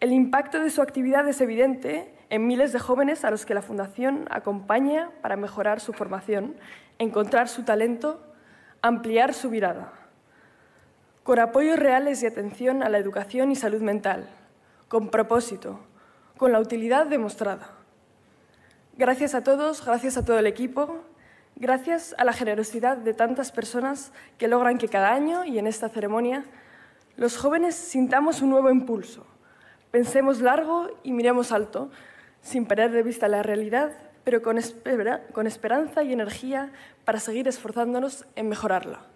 El impacto de su actividad es evidente en miles de jóvenes a los que la Fundación acompaña para mejorar su formación, encontrar su talento, ampliar su mirada. Con apoyos reales y atención a la educación y salud mental, con propósito, con la utilidad demostrada. Gracias a todos, gracias a todo el equipo, gracias a la generosidad de tantas personas que logran que cada año y en esta ceremonia los jóvenes sintamos un nuevo impulso, pensemos largo y miremos alto, sin perder de vista la realidad, pero con, con esperanza y energía para seguir esforzándonos en mejorarla.